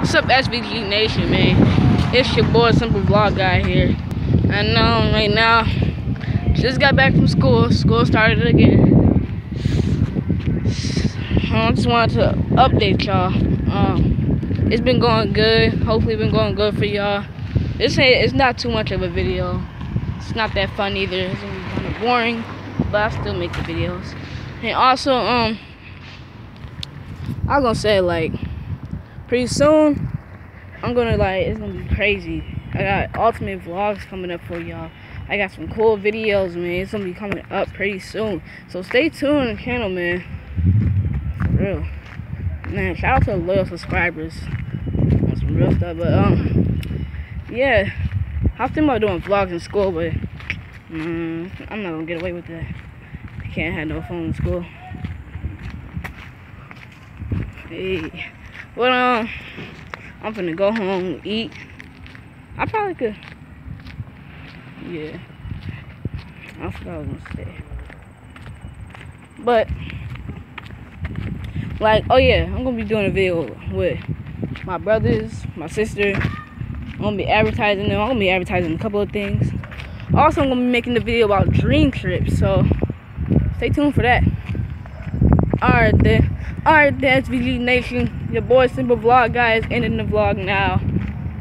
What's up, SVG Nation, man? It's your boy, Simple Vlog Guy here. I know right now, just got back from school. School started again. I just wanted to update y'all. Um, it's been going good. Hopefully, been going good for y'all. This ain't, it's not too much of a video. It's not that fun either. It's kind of boring, but I still make the videos. And also, um, I'm gonna say like pretty soon I'm gonna like it's gonna be crazy. I got ultimate vlogs coming up for y'all. I got some cool videos, man. It's gonna be coming up pretty soon. So stay tuned on the channel, man. For real. Man, shout out to the loyal subscribers on some real stuff. But um yeah. I was thinking about doing vlogs in school, but mm, I'm not gonna get away with that. I can't have no phone in school. Hey. Well, um, I'm finna go home, eat. I probably could. Yeah. I forgot I was gonna say. But, like, oh yeah, I'm gonna be doing a video with my brothers, my sister. I'm gonna be advertising them. I'm gonna be advertising a couple of things. Also, I'm gonna be making the video about dream trips. So, stay tuned for that. Alright then. Alright, that's VG Nation. Your boy Simple Vlog guy is ending the vlog now.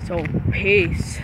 So peace.